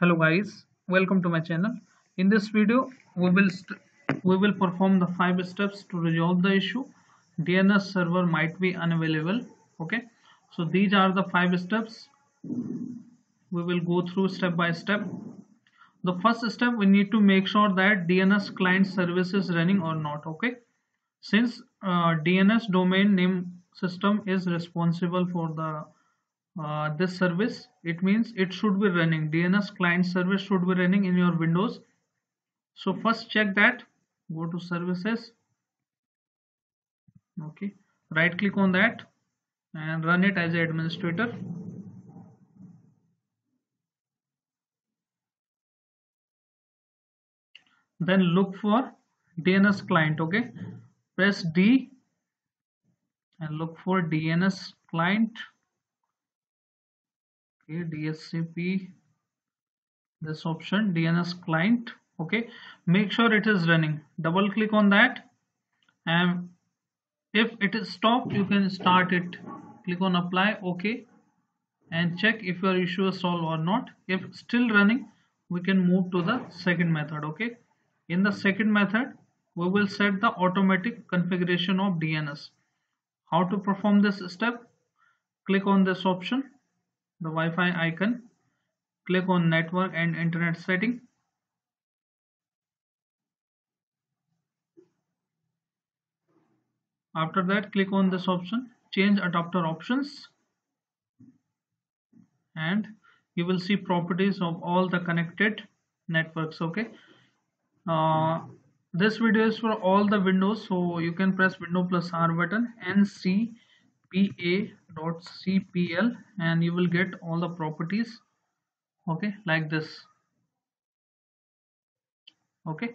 hello guys. Welcome to my channel. In this video we will we will perform the five steps to resolve the issue. DNS server might be unavailable okay? So these are the five steps. We will go through step by step. The first step we need to make sure that DNS client service is running or not okay? Since uh, DNS domain name system is responsible for the uh, this service it means it should be running. DNS client service should be running in your Windows. So first check that. Go to services. Okay. Right click on that and run it as administrator. Then look for DNS client okay? Press D and look for DNS client okay DSCP this option DNS client okay. Make sure it is running. Double click on that. And if it is stopped you can start it. Click on apply okay. And check if your issue is solved or not. If still running we can move to the second method okay. In the second method we will set the automatic configuration of DNS how to perform this step? Click on this option the Wi-Fi icon. Click on network and internet setting. After that click on this option change adapter options. And you will see properties of all the connected networks okay? Uh, this video is for all the windows so you can press window plus r button and see pa.cpl and you will get all the properties okay like this. Okay.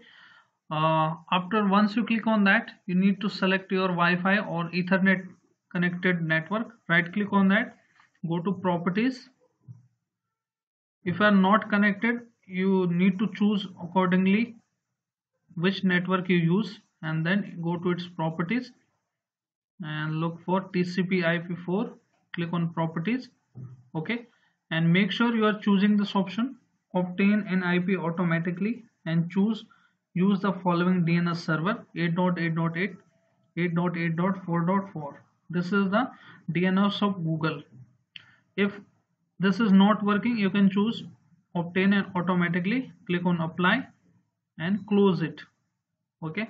Uh, after once you click on that you need to select your Wi-Fi or Ethernet connected network. Right click on that go to properties. If you are not connected you need to choose accordingly which network you use and then go to its properties and look for TCP IP4 click on properties. Okay. And make sure you are choosing this option. Obtain an IP automatically and choose use the following DNS server 8.8.8 8.8.4.4 this is the DNS of Google. If this is not working you can choose obtain and automatically. Click on apply and close it. Okay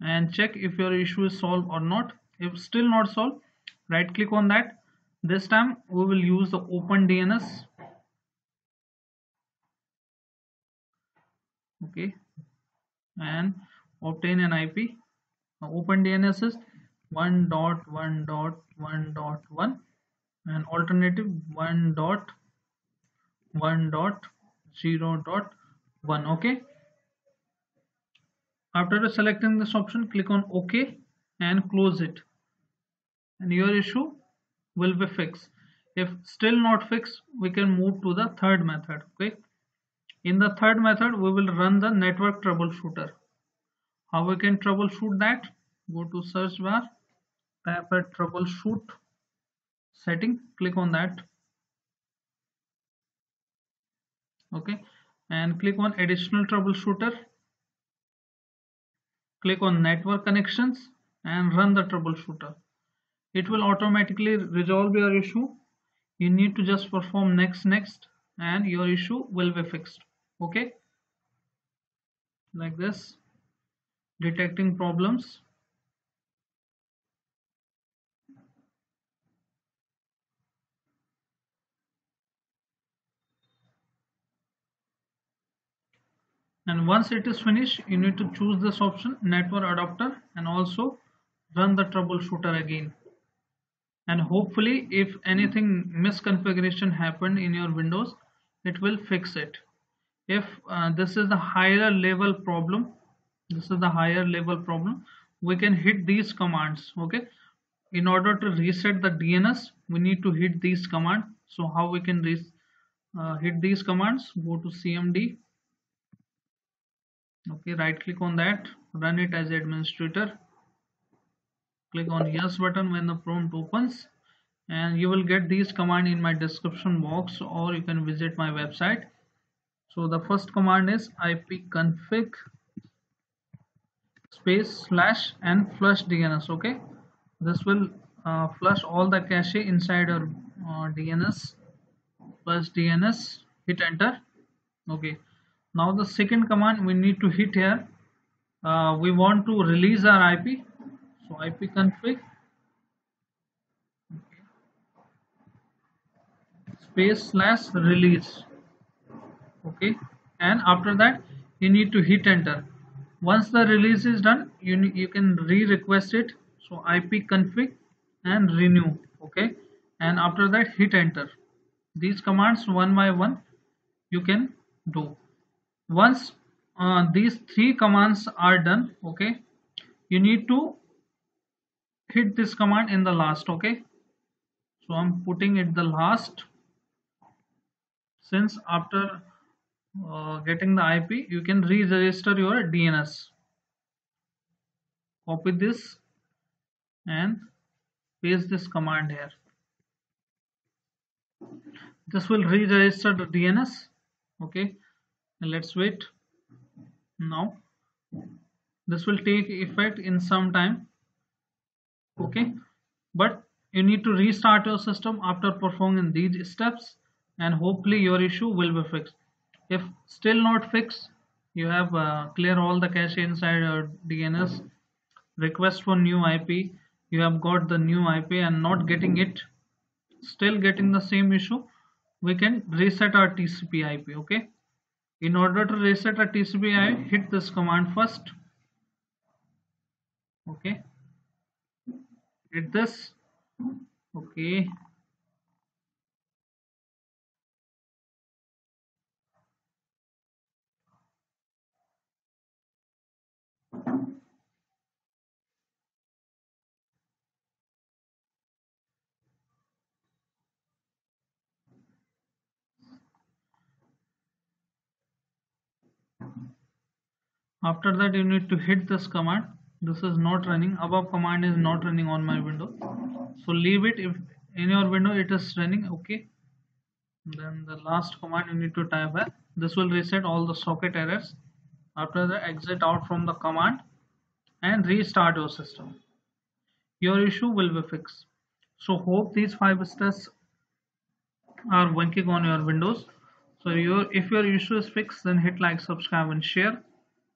and check if your issue is solved or not. If still not solved right click on that. This time we will use the open DNS. Okay. And obtain an IP now, open DNS is 1.1.1.1 and alternative 1.1.0.1 okay after selecting this option click on ok and close it. And your issue will be fixed. If still not fixed we can move to the third method okay? In the third method we will run the network troubleshooter. How we can troubleshoot that? Go to search bar type at troubleshoot setting click on that. Okay? And click on additional troubleshooter click on network connections and run the troubleshooter. It will automatically resolve your issue. You need to just perform next next and your issue will be fixed. Okay? Like this. Detecting problems and once it is finished you need to choose this option network adapter and also run the troubleshooter again. And hopefully if anything misconfiguration happened in your windows it will fix it. If uh, this is the higher level problem this is the higher level problem we can hit these commands okay? In order to reset the DNS we need to hit these commands. So how we can uh, hit these commands? Go to cmd okay right click on that. Run it as administrator. Click on yes button when the prompt opens. And you will get these command in my description box or you can visit my website. So the first command is ipconfig space slash and flush dns okay? This will uh, flush all the cache inside our uh, dns plus dns hit enter okay now the second command we need to hit here. Uh, we want to release our ip so ipconfig okay. space slash release. Okay. And after that you need to hit enter. Once the release is done you you can re-request it. So ip config and renew. Okay. And after that hit enter. These commands one by one you can do once uh, these three commands are done okay you need to hit this command in the last okay. So i'm putting it the last. Since after uh, getting the IP you can re-register your DNS copy this and paste this command here. This will re-register the DNS okay let's wait. Now this will take effect in some time. Okay. But you need to restart your system after performing these steps and hopefully your issue will be fixed. If still not fixed you have uh, clear all the cache inside your DNS request for new IP you have got the new IP and not getting it still getting the same issue we can reset our TCP IP okay in order to reset a TCP IP mm-hmm. hit this command first. Okay. Hit this. Okay after that you need to hit this command. This is not running. Above command is not running on my window. So leave it. If in your window it is running okay. Then the last command you need to type here this will reset all the socket errors. After that exit out from the command and restart your system. Your issue will be fixed. So hope these five steps are working on your windows. So your if your issue is fixed then hit like subscribe and share